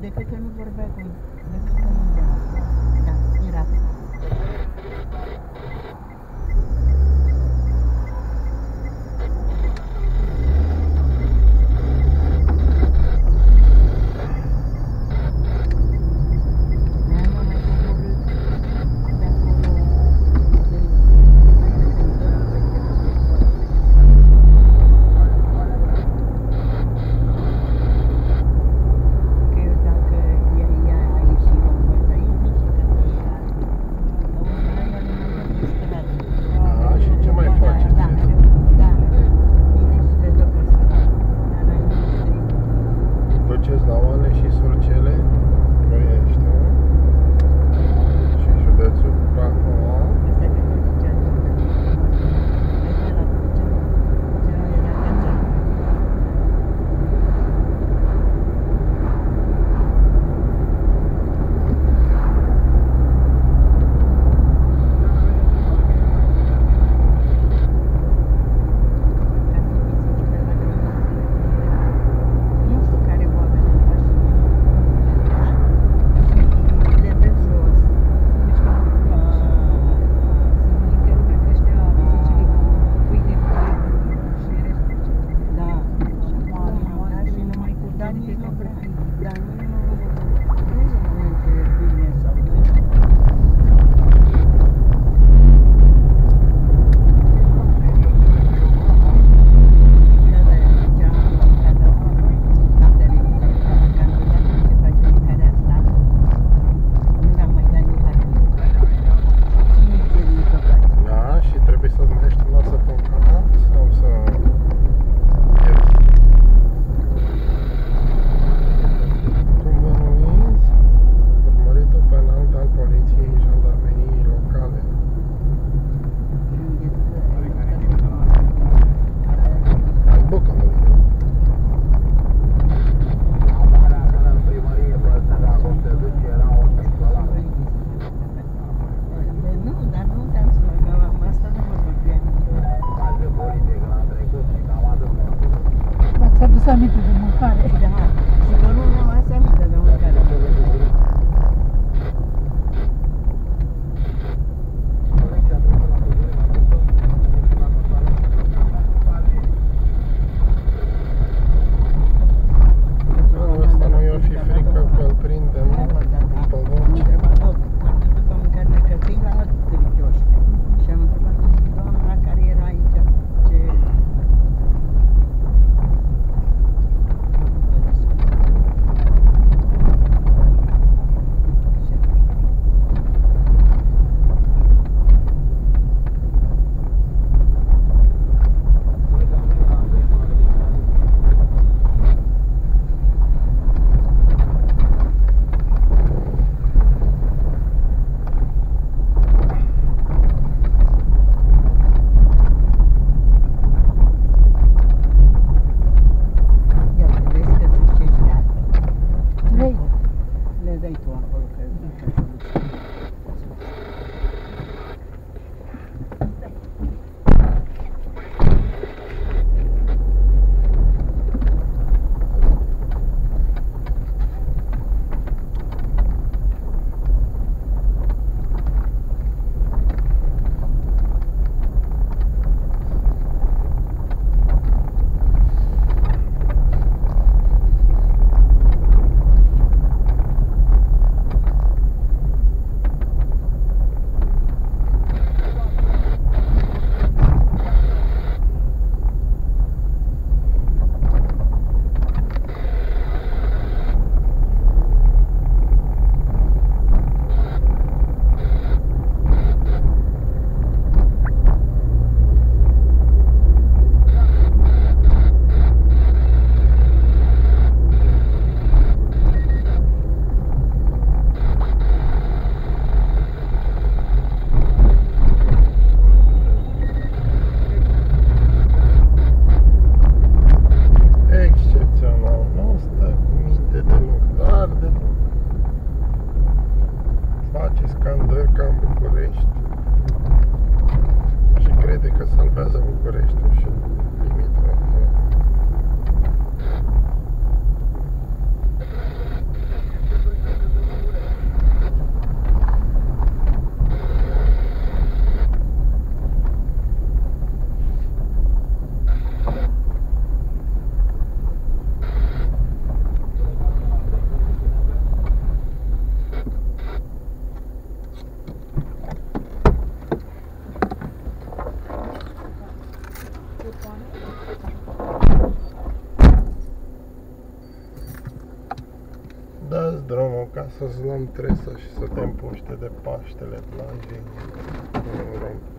they take him for a back. acces la oane și surcele сами тут în București. Și crede că salvează Bucureștiul și Dați drumul ca să-ți luăm tresă și să te împuște de Paștele plajei. Nu,